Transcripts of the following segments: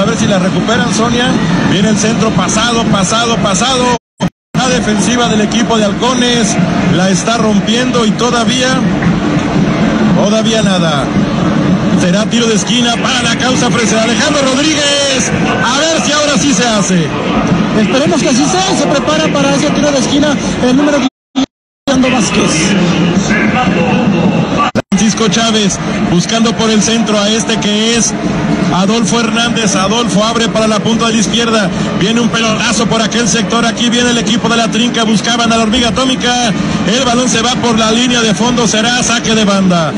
a ver si la recuperan, Sonia. Viene el centro pasado, pasado, pasado. La defensiva del equipo de Halcones la está rompiendo y todavía, todavía nada. Será tiro de esquina para la causa fresera. Alejandro Rodríguez. A ver si ahora sí se hace. Esperemos que así sea. Se prepara para ese tiro de esquina el número Vázquez. Chávez buscando por el centro a este que es Adolfo Hernández. Adolfo abre para la punta de la izquierda. Viene un pelotazo por aquel sector. Aquí viene el equipo de la trinca. Buscaban a la hormiga atómica. El balón se va por la línea de fondo. Será saque de banda.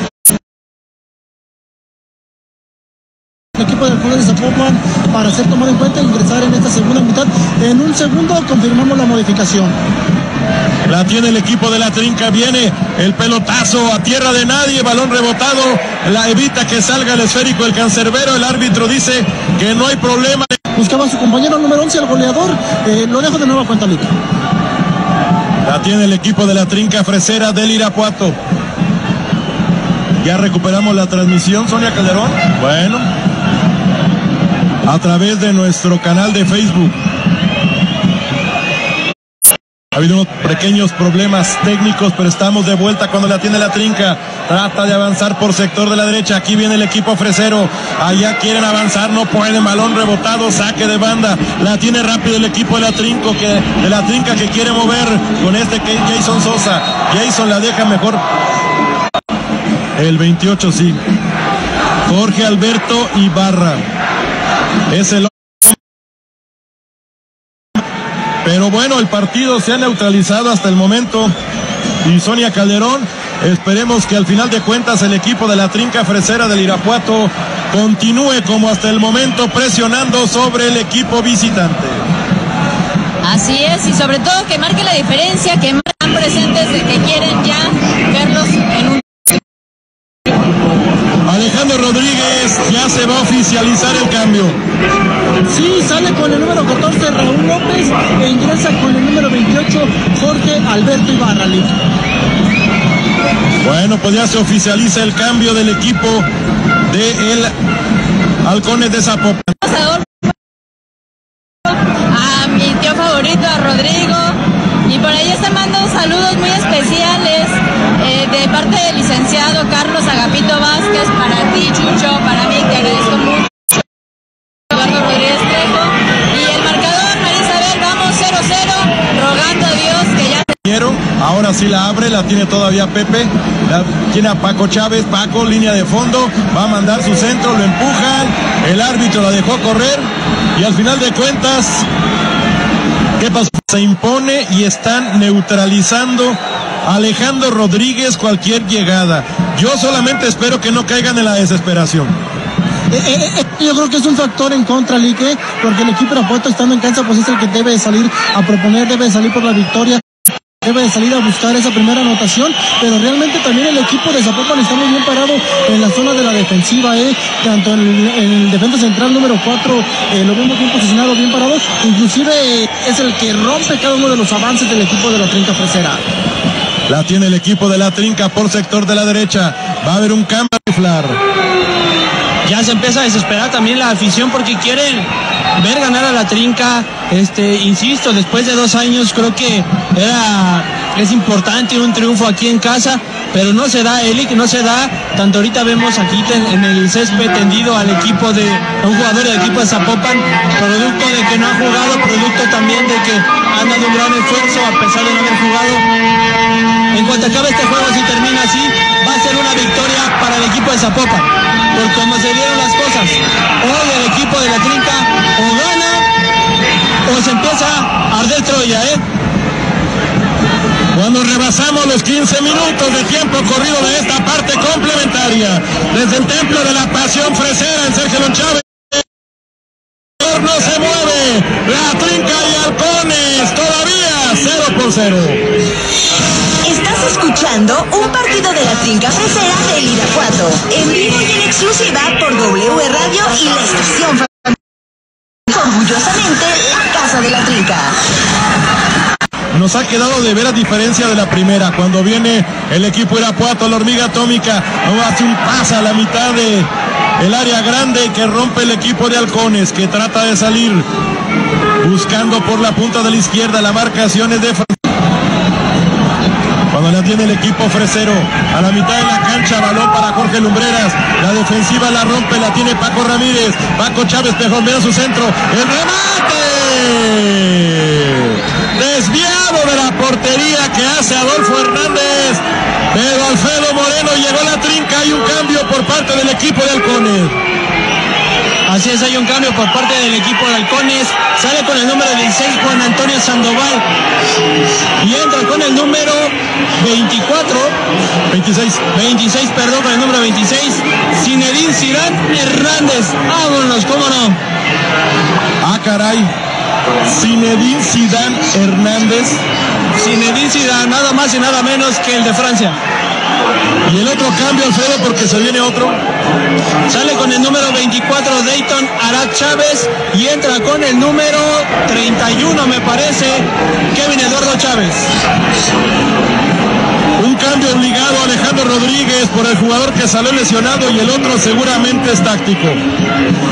El equipo del Club de Zapopan para ser tomado en cuenta e ingresar en esta segunda mitad. En un segundo confirmamos la modificación. La tiene el equipo de la trinca. Viene el pelotazo a tierra de nadie. Balón rebotado. La evita que salga el esférico el cancerbero. El árbitro dice que no hay problema. Buscaba a su compañero número 11, el goleador. Eh, lo dejo de nuevo a cuenta, Lica. La tiene el equipo de la trinca fresera del Irapuato. Ya recuperamos la transmisión, Sonia Calderón. Bueno. A través de nuestro canal de Facebook. Ha habido unos pequeños problemas técnicos, pero estamos de vuelta cuando la tiene la trinca. Trata de avanzar por sector de la derecha. Aquí viene el equipo fresero. Allá quieren avanzar, no pueden. Balón rebotado, saque de banda. La tiene rápido el equipo de la trinco que de la trinca que quiere mover con este Jason Sosa. Jason la deja mejor. El 28 sí. Jorge Alberto Ibarra. Es el pero bueno, el partido se ha neutralizado hasta el momento. Y Sonia Calderón, esperemos que al final de cuentas el equipo de la trinca fresera del Irapuato continúe como hasta el momento presionando sobre el equipo visitante. Así es, y sobre todo que marque la diferencia, que están presentes, que quieren ya Alejandro Rodríguez ya se va a oficializar el cambio. Sí, sale con el número 14 Raúl López e ingresa con el número 28 Jorge Alberto Ibarra. Bueno, pues ya se oficializa el cambio del equipo de el Halcones de Zapopan. A mi tío favorito, a Rodrigo. Y por ahí están mandando saludos muy especiales eh, de parte del licenciado Carlos Agapito Para ti, Chucho, para mí, te agradezco mucho. Eduardo Rodríguez Trejo. Y el marcador, Marisabel, vamos 0-0, rogando a Dios que ya. Ahora sí la abre, la tiene todavía Pepe. La tiene a Paco Chávez. Paco, línea de fondo. Va a mandar su centro, lo empujan. El árbitro la dejó correr. Y al final de cuentas, ¿qué pasó? Se impone y están neutralizando Alejandro Rodríguez cualquier llegada. Yo solamente espero que no caigan en la desesperación. Eh, eh, eh, yo creo que es un factor en contra, Lique, porque el equipo de Apuesto estando en cancha, pues es el que debe salir a proponer, debe salir por la victoria debe de salir a buscar esa primera anotación, pero realmente también el equipo de Zapopan está muy bien parado en la zona de la defensiva, ¿eh? tanto en el, en el defensa central número 4 eh, lo vemos bien posicionado, bien parado, inclusive es el que rompe cada uno de los avances del equipo de la trinca fresera. La tiene el equipo de la trinca por sector de la derecha, va a haber un cambio. Ya se empieza a desesperar también la afición porque quieren ver ganar a la trinca. Este, insisto, después de dos años creo que era es importante un triunfo aquí en casa, pero no se da, Elic, no se da. Tanto ahorita vemos aquí en el césped tendido al equipo de un jugador del equipo de Zapopan, producto de que no ha jugado, producto también de que han dado un gran esfuerzo a pesar de no haber jugado. En cuanto acabe este juego, si termina así, va a ser una victoria para el equipo de Zapopan, por cómo se dieron las cosas. Hoy el equipo de la trinca o gana o se empieza a arder Troya, ¿eh? Rebasamos los 15 minutos de tiempo corrido de esta parte complementaria, desde el templo de la pasión fresera en Sergio Don Chávez, no se mueve, la trinca y halcones, todavía 0 por 0. Estás escuchando un partido de la trinca fresera del Irapuato, en vivo y en exclusiva por W Radio y la estación Orgullosamente, la casa de la trinca. Nos ha quedado de ver a diferencia de la primera, cuando viene el equipo Irapuato, la hormiga atómica, hace un pase a la mitad de el área grande que rompe el equipo de Halcones, que trata de salir buscando por la punta de la izquierda. La marcación es de cuando la tiene el equipo fresero a la mitad de la cancha, balón para Jorge Lumbreras, la defensiva la rompe, la tiene Paco Ramírez, Paco Chávez a su centro, el remate, de la portería que hace Adolfo Hernández, pero Alfredo Moreno llegó a la trinca, y un cambio por parte del equipo de Halcones. Así es, hay un cambio por parte del equipo de Halcones. Sale con el número 16 Juan Antonio Sandoval. Y entra con el número 24. 26. 26, perdón, con el número 26. Zinedine Zidane Hernández. Vámonos, cómo no. Ah, caray. Zinedine Zidane Hernández. Zinedine Zidane, nada más y nada menos que el de Francia. Y el otro cambio, Alfredo, porque se viene otro. Sale con el número 24 Dayton Arad Chávez y entra con el número 31, me parece, Kevin Eduardo Chávez. Un cambio obligado a Alejandro Rodríguez por el jugador que salió lesionado y el otro seguramente es táctico.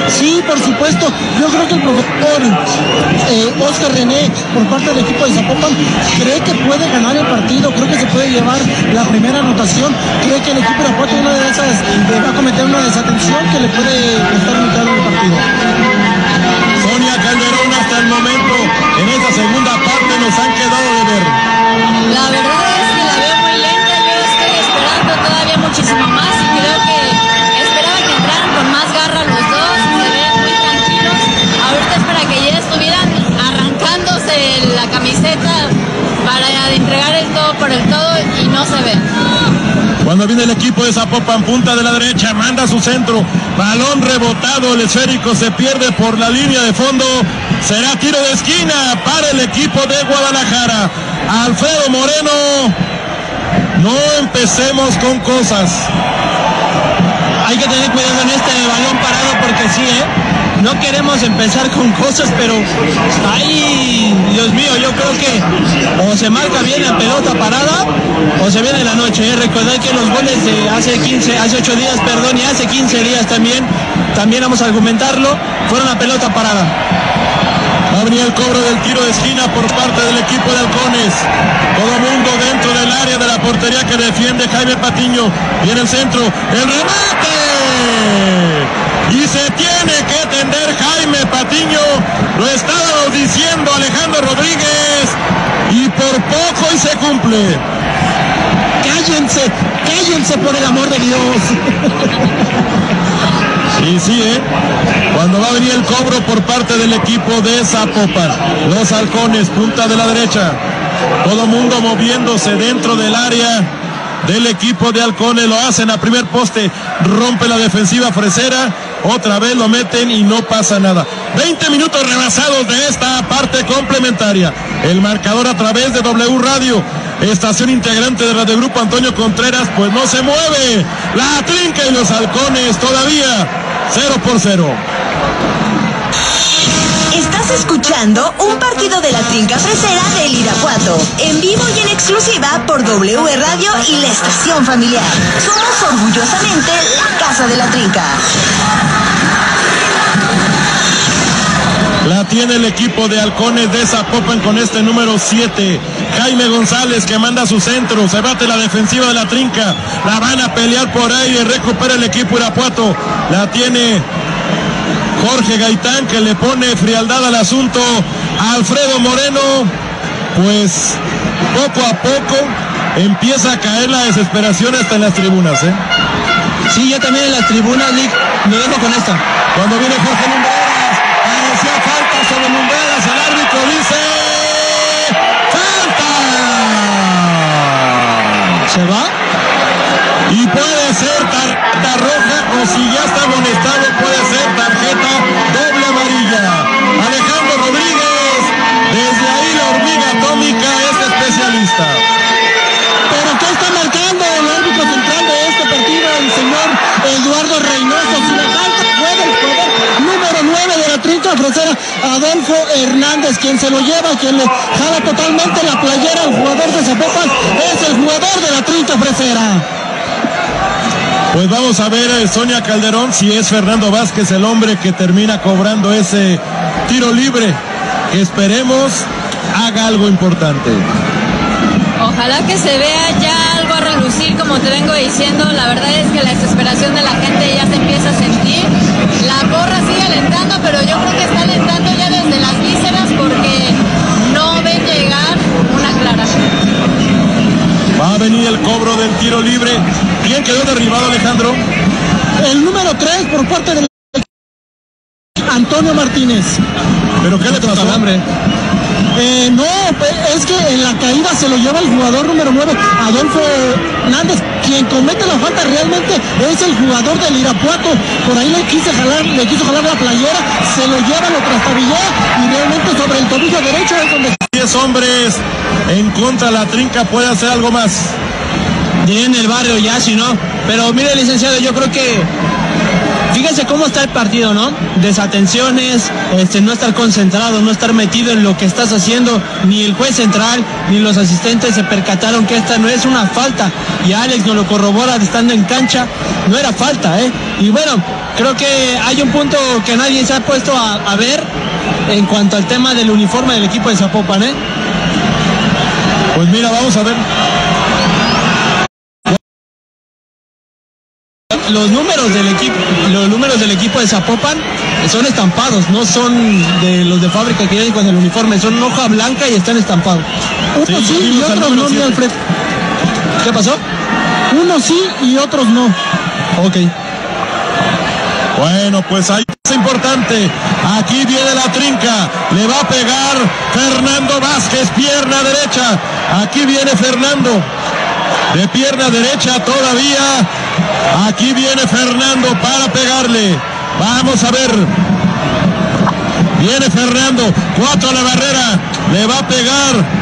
Sí, por supuesto. Yo creo que el profesor eh, Oscar René, por parte del equipo de Zapopan, cree que puede ganar el partido, creo que se puede llevar la primera anotación, cree que el equipo de Apuato una de esas va a cometer una desatención que le puede estar mitad el partido. Sonia Calderón hasta el momento en esta segunda parte nos han quedado de ver. La verdad equipo de Zapopan, punta de la derecha, manda su centro, balón rebotado, el esférico se pierde por la línea de fondo, será tiro de esquina para el equipo de Guadalajara. Alfredo Moreno, no empecemos con cosas. Hay que tener cuidado en este balón parado sí, ¿eh? no queremos empezar con cosas, pero ahí, Dios mío, yo creo que o se marca bien la pelota parada o se viene la noche. ¿eh? Recordad que los goles de hace 15, hace 8 días, perdón, y hace 15 días también, también vamos a argumentarlo, fueron la pelota parada. Abría el cobro del tiro de esquina por parte del equipo de Halcones. Todo mundo dentro del área de la portería que defiende Jaime Patiño. En el centro, el remate. Y se tiene que tender Jaime Patiño. Lo estábamos diciendo Alejandro Rodríguez. Y por poco y se cumple. Cállense, cállense por el amor de Dios. Sí, sí, ¿eh? Cuando va a venir el cobro por parte del equipo de Zapopan. Los halcones, punta de la derecha. Todo mundo moviéndose dentro del área del equipo de halcones. Lo hacen a primer poste. Rompe la defensiva fresera. Otra vez lo meten y no pasa nada. 20 minutos rebasados de esta parte complementaria. El marcador a través de W Radio. Estación integrante de Radio Grupo Antonio Contreras, pues no se mueve. La trinca y los halcones todavía 0 por 0. Estás escuchando un partido de la Trinca Fresera del Irapuato, en vivo y en exclusiva por W Radio y la estación familiar. Somos orgullosamente la Casa de la Trinca. La tiene el equipo de Halcones de Zapopan con este número 7. Jaime González que manda su centro. Se bate la defensiva de la trinca. La van a pelear por ahí y recupera el equipo Irapuato. La tiene Jorge Gaitán que le pone frialdad al asunto. Alfredo Moreno, pues poco a poco empieza a caer la desesperación hasta en las tribunas. ¿eh? Sí, ya también en las tribunas, Nick. Lo dejo con esta. Cuando viene Jorge Lumbreras, ¿Se va? Y puede ser Hernández, quien se lo lleva, quien le jala totalmente la playera al jugador de Zapopan, es el jugador de la trinca fresera. Pues vamos a ver eh, Sonia Calderón si es Fernando Vázquez el hombre que termina cobrando ese tiro libre. Esperemos haga algo importante. Ojalá que se vea ya algo a relucir, como te vengo diciendo. La verdad es que la desesperación de la gente ya se empieza a sentir. La porra sigue alentando, pero yo creo que está alentando tiro libre. ¿Quién quedó derribado, Alejandro? El número 3 por parte del Antonio Martínez. ¿Pero qué le pasó? Hambre. Eh, no, es que en la caída se lo lleva el jugador número 9, Adolfo Hernández. Quien comete la falta realmente es el jugador del Irapuato. Por ahí le quise jalar, le quiso jalar la playera, se lo lleva, lo trastabilló y realmente sobre el tobillo derecho es donde 10 hombres en contra la trinca puede hacer algo más. En el barrio ya, si no. Pero mire, licenciado, yo creo que. Fíjense cómo está el partido, ¿no? Desatenciones, este, no estar concentrado, no estar metido en lo que estás haciendo. Ni el juez central, ni los asistentes se percataron que esta no es una falta. Y Alex nos lo corrobora estando en cancha. No era falta, ¿eh? Y bueno, creo que hay un punto que nadie se ha puesto a ver en cuanto al tema del uniforme del equipo de Zapopan, ¿eh? Pues mira, vamos a ver. Los números del equipo, los números del equipo de Zapopan son estampados, no son de los de fábrica que vienen con el uniforme, son hoja blanca y están estampados. unos Sí, sí, y otros no, mi. Alfred. ¿Qué pasó? Unos sí y otros no. Ok. Bueno, pues ahí es importante. Aquí viene la trinca. Le va a pegar Fernando Vázquez, pierna derecha. Aquí viene Fernando. De pierna derecha todavía. Aquí viene Fernando para pegarle. Vamos a ver. Viene Fernando. Cuatro a la barrera. Le va a pegar.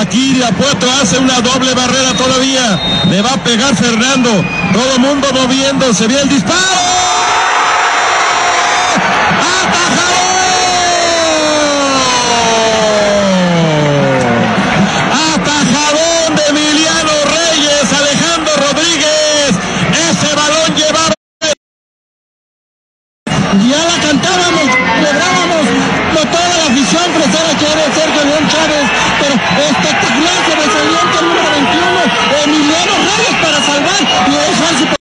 Aquí Irapuato hace una doble barrera todavía. Le va a pegar Fernando. Todo mundo moviéndose. Viene el disparo.